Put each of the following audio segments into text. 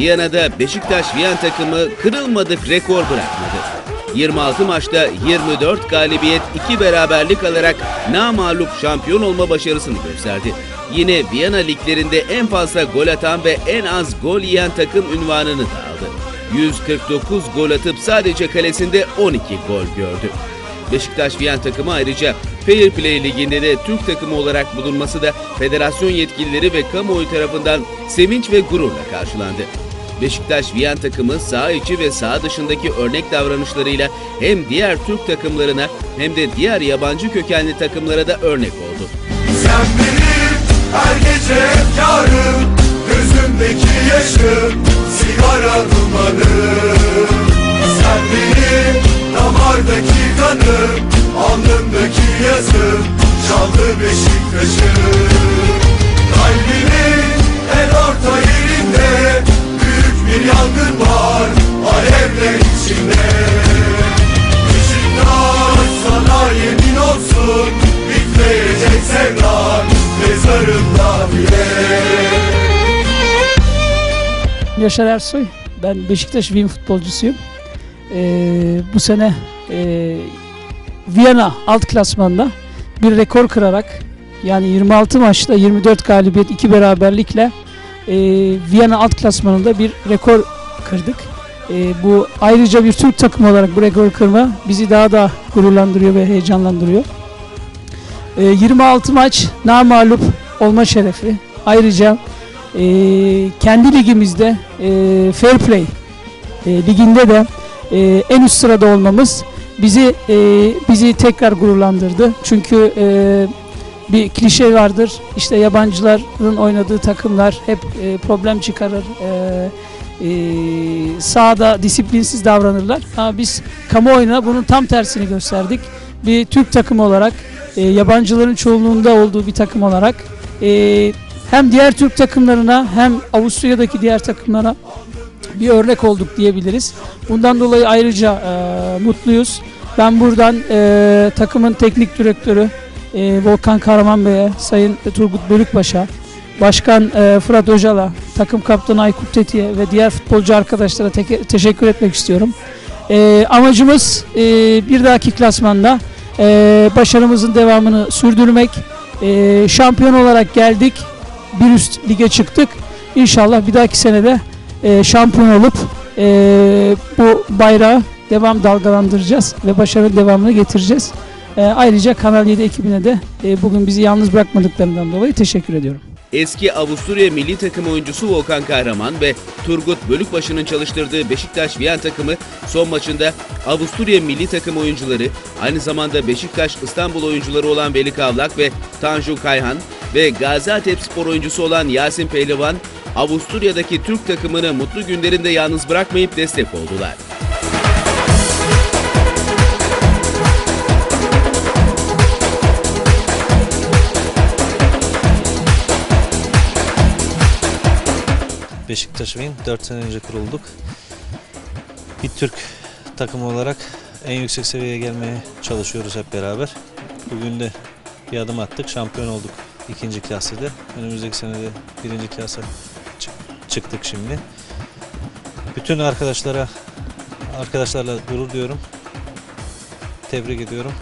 Viyana'da Beşiktaş Viyan takımı kırılmadık rekor bırakmadı. 26 maçta 24 galibiyet, 2 beraberlik alarak namağlup şampiyon olma başarısını gösterdi. Yine Viyana liglerinde en fazla gol atan ve en az gol yiyen takım ünvanını da aldı. 149 gol atıp sadece kalesinde 12 gol gördü. Beşiktaş Viyan takımı ayrıca Fair Play Ligi'nde de Türk takımı olarak bulunması da federasyon yetkilileri ve kamuoyu tarafından sevinç ve gururla karşılandı. Beşiktaş Viyan takımı sağ içi ve sağ dışındaki örnek davranışlarıyla hem diğer Türk takımlarına hem de diğer yabancı kökenli takımlara da örnek oldu. Sen benim her gece efkarım Gözümdeki yaşım sigara dumanım Sen benim damardaki kanım Alnımdaki yazım çaldı Beşiktaş'ım içinde Beşiktaş Yaşar Ersoy. Ben Beşiktaş Wien futbolcusuyum. Ee, bu sene e, Viyana alt klasmanında bir rekor kırarak yani 26 maçta 24 galibiyet 2 beraberlikle e, Viyana alt klasmanında bir rekor kırdık. E, bu ayrıca bir Türk takımı olarak bu rekor kırma bizi daha da gururlandırıyor ve heyecanlandırıyor. E, 26 maç namalup olma şerefi. Ayrıca e, kendi ligimizde e, Fair Play e, liginde de e, en üst sırada olmamız bizi e, bizi tekrar gururlandırdı. Çünkü e, bir klişe vardır. İşte yabancıların oynadığı takımlar hep e, problem çıkarır. E, e, sahada disiplinsiz davranırlar. Ama biz kamuoyuna bunun tam tersini gösterdik. Bir Türk takımı olarak, e, yabancıların çoğunluğunda olduğu bir takım olarak e, hem diğer Türk takımlarına hem Avusturya'daki diğer takımlara bir örnek olduk diyebiliriz. Bundan dolayı ayrıca e, mutluyuz. Ben buradan e, takımın teknik direktörü e, Volkan Karaman Bey'e, Sayın Turgut Bölükbaş'a, Başkan e, Fırat Öcal'a, takım kaptanı Aykut Teti'ye ve diğer futbolcu arkadaşlara teke- teşekkür etmek istiyorum. E, amacımız e, bir dahaki klasmanda e, başarımızın devamını sürdürmek. E, şampiyon olarak geldik, bir üst lige çıktık. İnşallah bir dahaki senede e, şampiyon olup e, bu bayrağı devam dalgalandıracağız ve başarının devamını getireceğiz. E, ayrıca Kanal 7 ekibine de e, bugün bizi yalnız bırakmadıklarından dolayı teşekkür ediyorum. Eski Avusturya milli takım oyuncusu Volkan Kahraman ve Turgut Bölükbaşı'nın çalıştırdığı Beşiktaş Viyan takımı son maçında Avusturya milli takım oyuncuları, aynı zamanda Beşiktaş İstanbul oyuncuları olan Veli Kavlak ve Tanju Kayhan ve Gaziantep spor oyuncusu olan Yasin Pehlivan, Avusturya'daki Türk takımını mutlu günlerinde yalnız bırakmayıp destek oldular. Beşiktaş Wien 4 sene önce kurulduk. Bir Türk takımı olarak en yüksek seviyeye gelmeye çalışıyoruz hep beraber. Bugün de bir adım attık, şampiyon olduk ikinci klasede. Önümüzdeki sene de birinci klasa çık- çıktık şimdi. Bütün arkadaşlara, arkadaşlarla gurur diyorum. Tebrik ediyorum.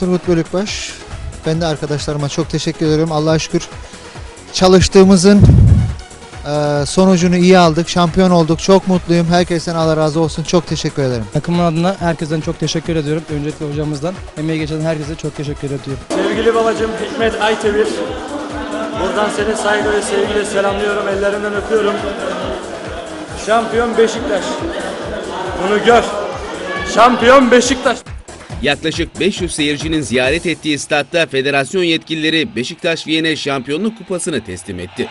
Turgut Bölükbaş. Ben de arkadaşlarıma çok teşekkür ediyorum. Allah'a şükür çalıştığımızın eee, sonucunu iyi aldık. Şampiyon olduk. Çok mutluyum. Herkesten Allah razı olsun. Çok teşekkür ederim. Takımın adına herkesten çok teşekkür ediyorum. Öncelikle hocamızdan. Emeği geçen herkese çok teşekkür ediyorum. Sevgili babacım Hikmet Aytevir, buradan seni saygı ve sevgiyle selamlıyorum, ellerinden öpüyorum. Şampiyon Beşiktaş. Bunu gör. Şampiyon Beşiktaş. Yaklaşık 500 seyircinin ziyaret ettiği statta federasyon yetkilileri Beşiktaş Viyana Şampiyonluk Kupası'nı teslim etti.